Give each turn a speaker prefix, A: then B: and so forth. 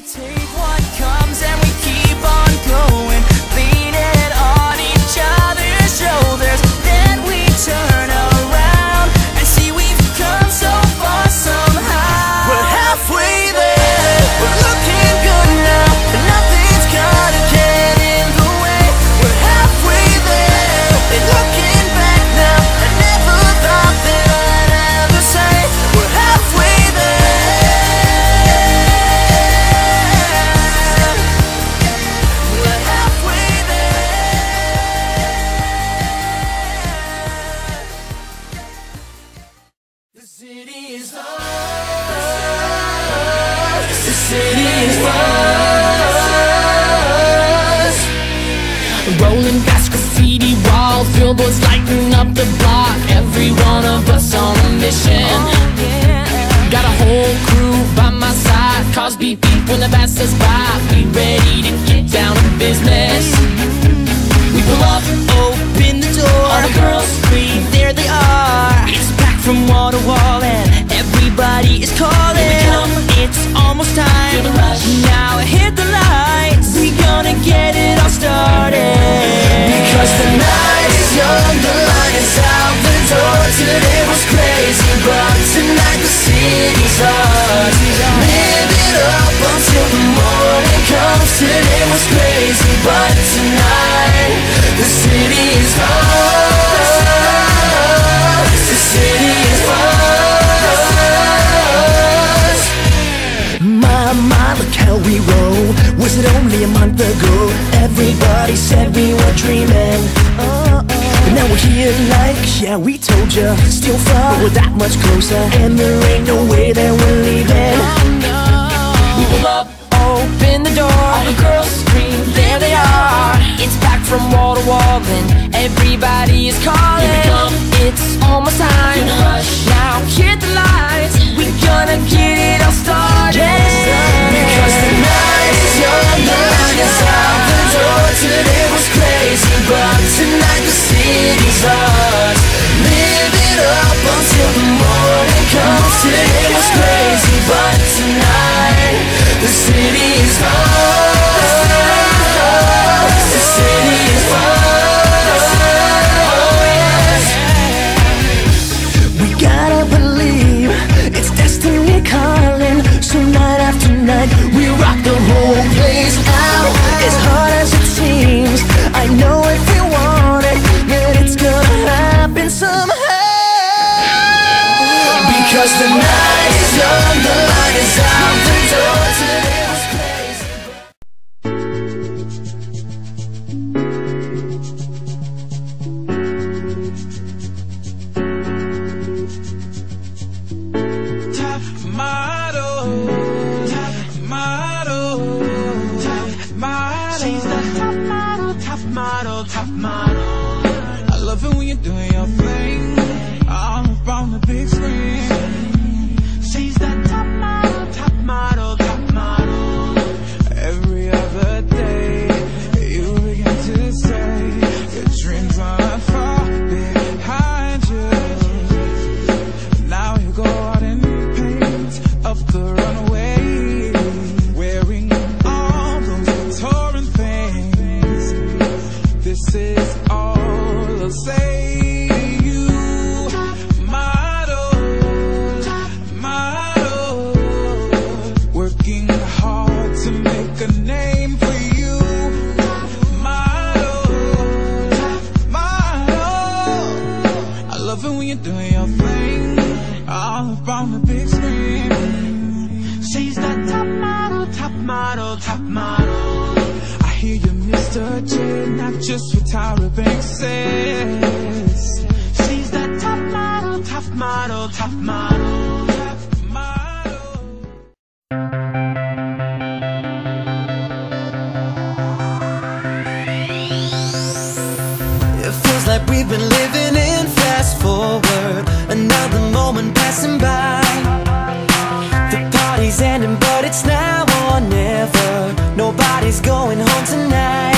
A: We city is ours. Rolling past graffiti walls, billboards lighting up the block. Every one of us on a mission. Got a whole crew by my side. Cars beep beep when the bass says bye. We ready to get down to business. We pull up, open the door. All the girls scream, there they are. It's packed from wall to wall, and everybody is calling. Here we come, it's almost crazy, but tonight the city is ours. The city is ours. My, my, look how we roll. Was it only a month ago? Everybody said we were dreaming. Oh, But now we're here like, yeah, we told ya. Still far, but we're that much closer. And there ain't no way that we're everybody is calling. Because the night is young, the light is out the door. Today was crazy.
B: top model, top model, top model. She's the top model, top model, top model. I love it when you're doing your thing. Doing your thing, all up on the big screen. She's the top model, top model, top model. I hear you, Mr. J, not just what Tyra Banks says. She's the top model, top model, top model.
A: It feels like we've been living in fast forward. Another moment passing by. The party's ending, but it's now or never. Nobody's going home tonight.